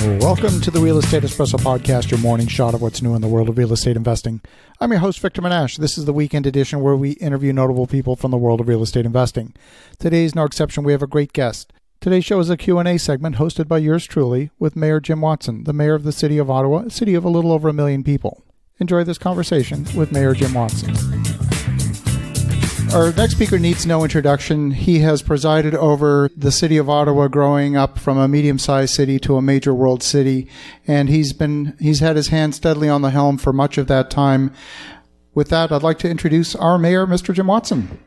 Welcome to the Real Estate Espresso Podcast, your morning shot of what's new in the world of real estate investing. I'm your host, Victor Menasce. This is the weekend edition where we interview notable people from the world of real estate investing. Today is no exception. We have a great guest. Today's show is a Q&A segment hosted by yours truly with Mayor Jim Watson, the mayor of the city of Ottawa, a city of a little over a million people. Enjoy this conversation with Mayor Jim Watson. Our next speaker needs no introduction. He has presided over the city of Ottawa growing up from a medium-sized city to a major world city, and he's been he's had his hand steadily on the helm for much of that time. With that, I'd like to introduce our mayor, Mr. Jim Watson.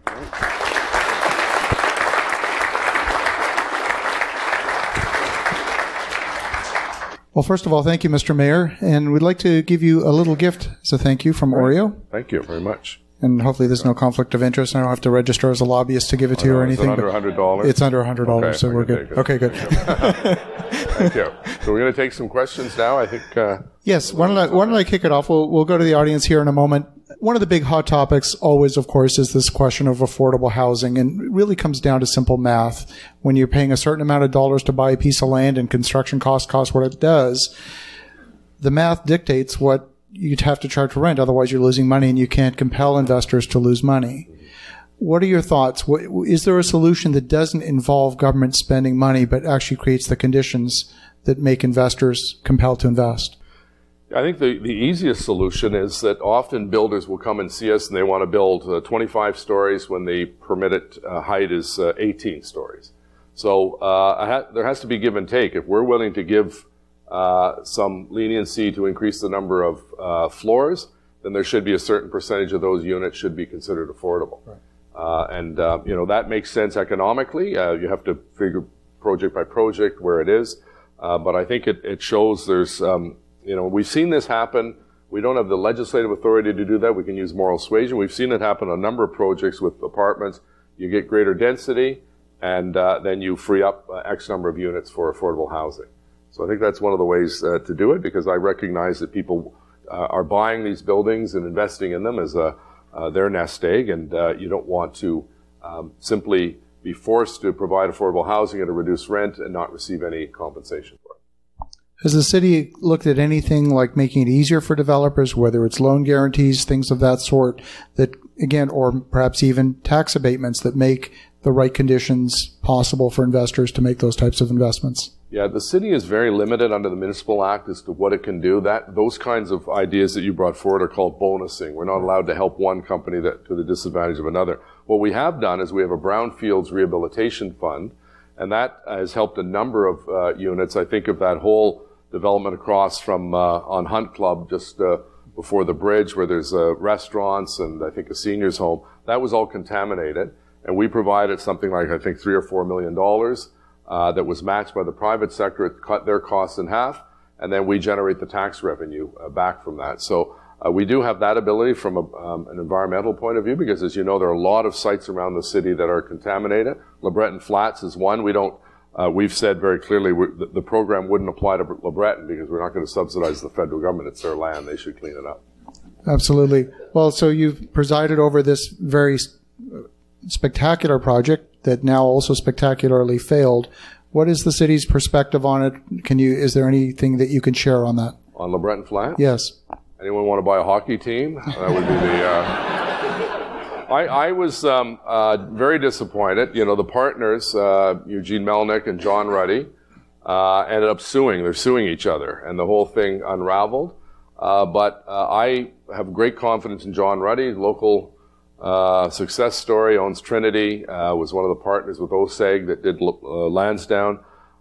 Well, first of all, thank you, Mr. Mayor, and we'd like to give you a little gift as a thank you from Oreo. Thank you very much. And hopefully there's no conflict of interest. and I don't have to register as a lobbyist to give it to you or anything. under $100? It's under $100, Okay, so we're good. Okay, good. Thank you. So we're going to take some questions now. I think uh, Yes, why don't, I, why don't I kick it off? We'll, we'll go to the audience here in a moment. One of the big hot topics always, of course, is this question of affordable housing. And it really comes down to simple math. When you're paying a certain amount of dollars to buy a piece of land and construction cost costs what it does, the math dictates what you'd have to charge for rent. Otherwise, you're losing money and you can't compel investors to lose money. What are your thoughts? Is there a solution that doesn't involve government spending money but actually creates the conditions that make investors compelled to invest? I think the, the easiest solution is that often builders will come and see us and they want to build uh, 25 stories when the permitted uh, height is uh, 18 stories. So uh, ha- there has to be give and take. If we're willing to give uh, some leniency to increase the number of uh, floors, then there should be a certain percentage of those units should be considered affordable. Uh, and uh, you know that makes sense economically. Uh, you have to figure project by project where it is, uh, but I think it, it shows there's um, you know we've seen this happen. We don't have the legislative authority to do that. We can use moral suasion. We've seen it happen on a number of projects with apartments. You get greater density, and uh, then you free up X number of units for affordable housing. So I think that's one of the ways uh, to do it because I recognize that people uh, are buying these buildings and investing in them as a uh, their nest egg, and uh, you don't want to um, simply be forced to provide affordable housing at a reduced rent and not receive any compensation for it. Has the city looked at anything like making it easier for developers, whether it's loan guarantees, things of that sort, that again, or perhaps even tax abatements that make the right conditions possible for investors to make those types of investments? Yeah, the city is very limited under the Municipal Act as to what it can do. That those kinds of ideas that you brought forward are called bonusing. We're not allowed to help one company that, to the disadvantage of another. What we have done is we have a brownfields rehabilitation fund, and that has helped a number of uh, units. I think of that whole development across from uh, on Hunt Club just uh, before the bridge, where there's uh, restaurants and I think a seniors home. That was all contaminated, and we provided something like I think three or four million dollars uh, that was matched by the private sector. It cut their costs in half, and then we generate the tax revenue uh, back from that. So uh, we do have that ability from a, um, an environmental point of view because, as you know, there are a lot of sites around the city that are contaminated. LeBreton Flats is one. We don't. Uh, we've said very clearly the, the program wouldn't apply to LeBreton because we're not going to subsidize the federal government. It's their land; they should clean it up. Absolutely. Well, so you've presided over this very spectacular project that now also spectacularly failed. What is the city's perspective on it? Can you? Is there anything that you can share on that? On LeBreton Flats, Yes. Anyone want to buy a hockey team? That would be the. Uh, I, I was um, uh, very disappointed. You know, the partners, uh, Eugene Melnyk and John Ruddy, uh, ended up suing. They're suing each other, and the whole thing unraveled. Uh, but uh, I have great confidence in John Ruddy, local uh, success story, owns Trinity, uh, was one of the partners with OSEG that did uh, Lansdowne.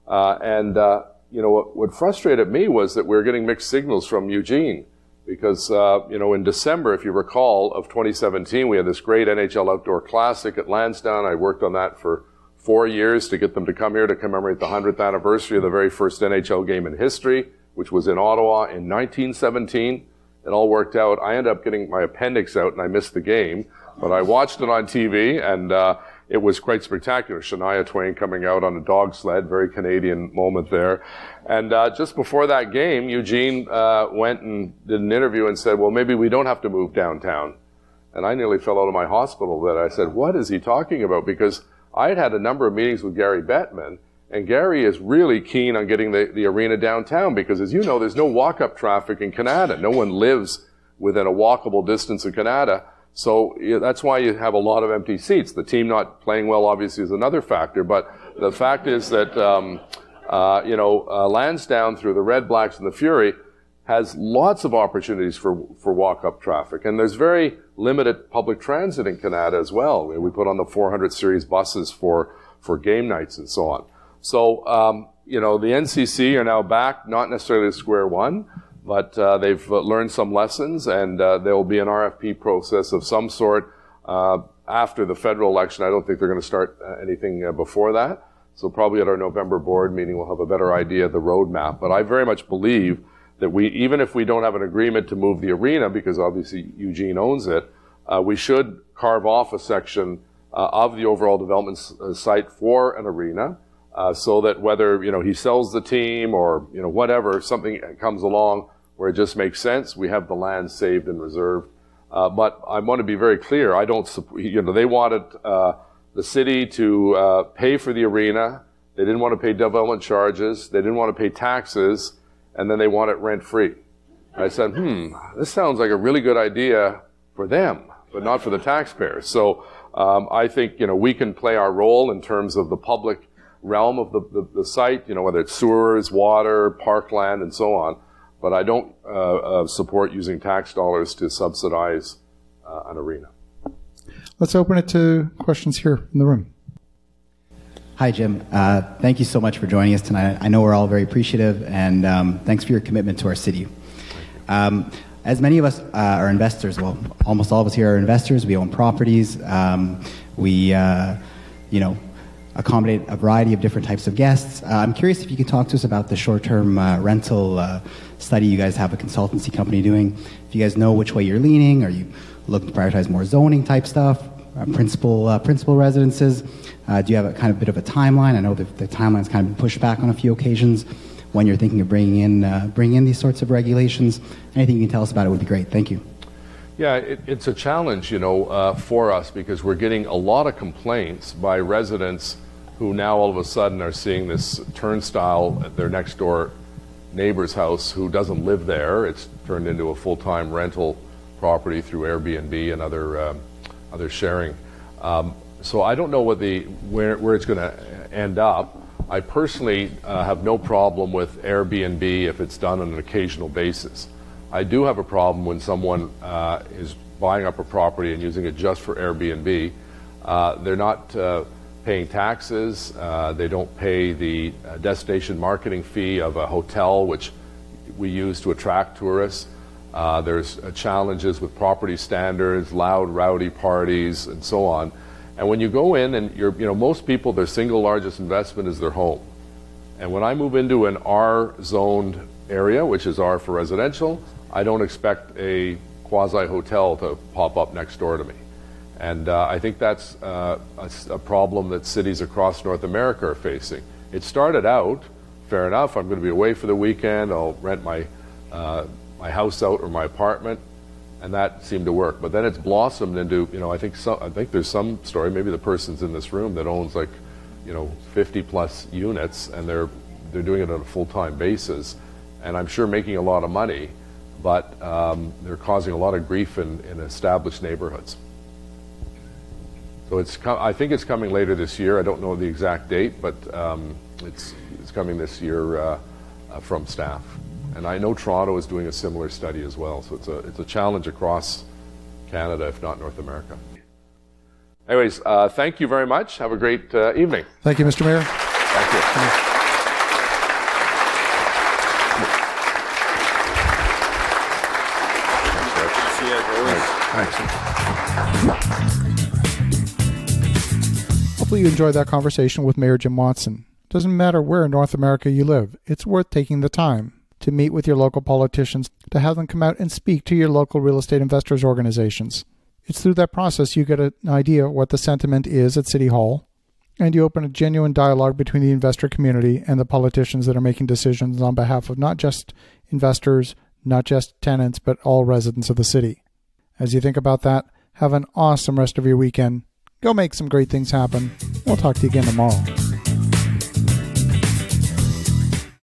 Uh, and, uh, you know, what, what frustrated me was that we were getting mixed signals from Eugene because, you know, in December, if you recall, of 2017, we had this great NHL Outdoor Classic at Lansdowne. I worked on that for four years to get them to come here to commemorate the 100th anniversary of the very first NHL game in history, which was in Ottawa in 1917. It all worked out. I ended up getting my appendix out and I missed the game, but I watched it on TV and uh, it was quite spectacular. Shania Twain coming out on a dog sled, very Canadian moment there. And uh, just before that game, Eugene uh, went and did an interview and said, "Well, maybe we don't have to move downtown." And I nearly fell out of my hospital bed. I said, "What is he talking about?" Because I had had a number of meetings with Gary Bettman, And Gary is really keen on getting the, the arena downtown because, as you know, there's no walk-up traffic in Kanata. No one lives within a walkable distance of Kanata. So yeah, that's why you have a lot of empty seats. The team not playing well, obviously, is another factor. But the fact is that, um, uh, you know, uh, Lansdowne through the Red Blacks and the Fury has lots of opportunities for, for walk-up traffic. And there's very limited public transit in Kanata as well. We put on the 400 series buses for, for game nights and so on. So, um, you know, the NCC are now back, not necessarily square one, but uh, they've uh, learned some lessons, and uh, there will be an RFP process of some sort uh, after the federal election. I don't think they're going to start uh, anything uh, before that. So probably at our November board meeting, we'll have a better idea of the roadmap. But I very much believe that we, even if we don't have an agreement to move the arena, because obviously Eugene owns it, we should carve off a section of the overall development site for an arena uh, so that whether you know he sells the team or you know whatever something comes along where it just makes sense, we have the land saved and reserved. Uh, but I want to be very clear. I don't. You know they wanted uh, the city to uh, pay for the arena. They didn't want to pay development charges. They didn't want to pay taxes, and then they want it rent free. I said, hmm, this sounds like a really good idea for them, but not for the taxpayers. So um, I think you know we can play our role in terms of the public realm of the, the, the, site, you know, whether it's sewers, water, parkland, and so on. But I don't uh, uh, support using tax dollars to subsidize uh, an arena. Let's open it to questions here in the room. Hi, Jim. Uh, thank you so much for joining us tonight. I know we're all very appreciative, and um, thanks for your commitment to our city. Um, as many of us uh, are investors, well, almost all of us here are investors. We own properties. Um, we, uh, you know, accommodate a variety of different types of guests. Uh, I'm curious if you could talk to us about the short-term uh, rental uh, study you guys have a consultancy company doing. If you guys know which way you're leaning, are you looking to prioritize more zoning type stuff, uh, principal uh, principal residences? Uh, do you have a kind of bit of a timeline? I know the, the timeline's kind of been pushed back on a few occasions. When you're thinking of bringing in bringing in these sorts of regulations, anything you can tell us about it would be great. Thank you. Yeah, it, it's a challenge, you know, for us because we're getting a lot of complaints by residents who now all of a sudden are seeing this turnstile at their next door neighbor's house who doesn't live there. It's turned into a full-time rental property through Airbnb and other uh, other sharing. Um, so I don't know what the where, where it's going to end up. I personally uh, have no problem with Airbnb if it's done on an occasional basis. I do have a problem when someone uh, is buying up a property and using it just for Airbnb. Uh, they're not uh, paying taxes. Uh, they don't pay the uh, destination marketing fee of a hotel, which we use to attract tourists. Uh, there's challenges with property standards, loud, rowdy parties, and so on. And when you go in and you're, you know, most people, their single largest investment is their home. And when I move into an R zoned area, which is R for residential, I don't expect a quasi hotel to pop up next door to me. And uh, I think that's uh, a, a, problem that cities across North America are facing. It started out, fair enough, I'm going to be away for the weekend, I'll rent my, uh, my house out or my apartment, and that seemed to work. But then it's blossomed into, you know, I think, I think there's some story, maybe the person's in this room that owns like, you know, 50 plus units, and they're, they're doing it on a full-time basis, and I'm sure making a lot of money but um, they're causing a lot of grief in, in established neighborhoods. So it's I think it's coming later this year. I don't know the exact date, but um, it's, it's coming this year uh, uh, from staff. And I know Toronto is doing a similar study as well. So it's a, it's a challenge across Canada, if not North America. Anyways, uh, thank you very much. Have a great uh, evening. Thank you, Mr. Mayor. Thank you. Hopefully, you enjoyed that conversation with Mayor Jim Watson. Doesn't matter where in North America you live, it's worth taking the time to meet with your local politicians, to have them come out and speak to your local real estate investors organizations. It's through that process you get an idea what the sentiment is at City Hall, and you open a genuine dialogue between the investor community and the politicians that are making decisions on behalf of not just investors, not just tenants, but all residents of the city. As you think about that, have an awesome rest of your weekend. Go make some great things happen. We'll talk to you again tomorrow.